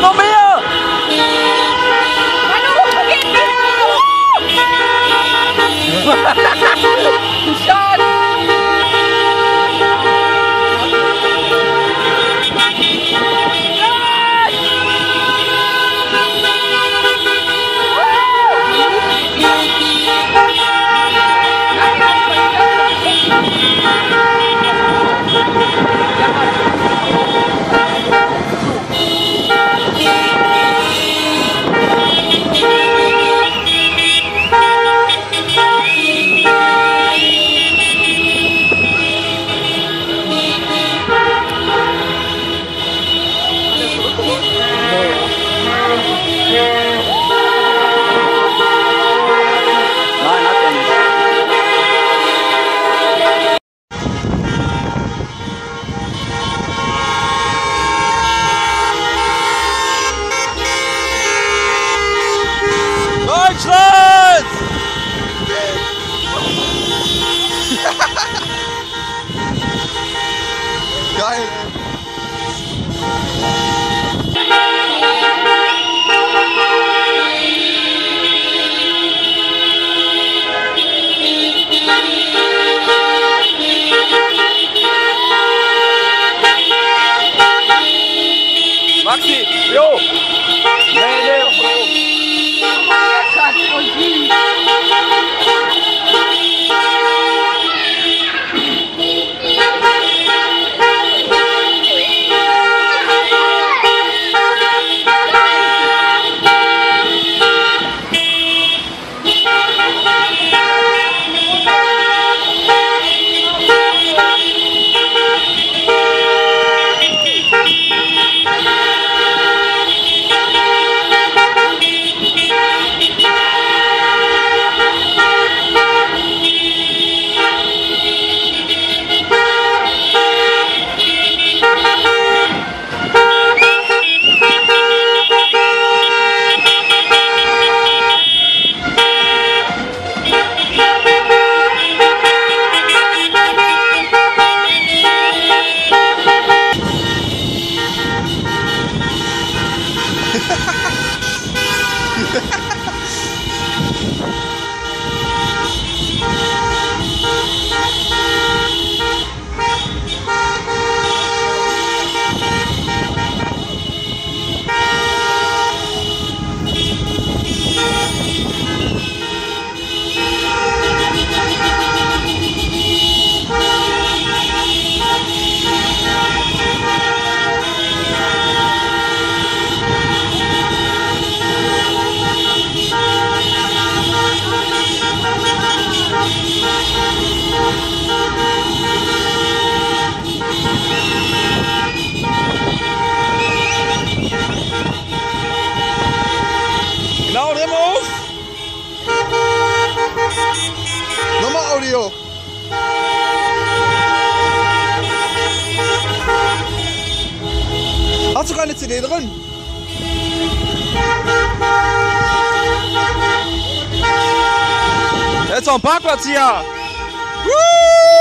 No, but... Deutschland! Geil. Maxi, jo! Audio. Hast du keine CD drin? Jetzt noch ein Parkplatz hier. Woo!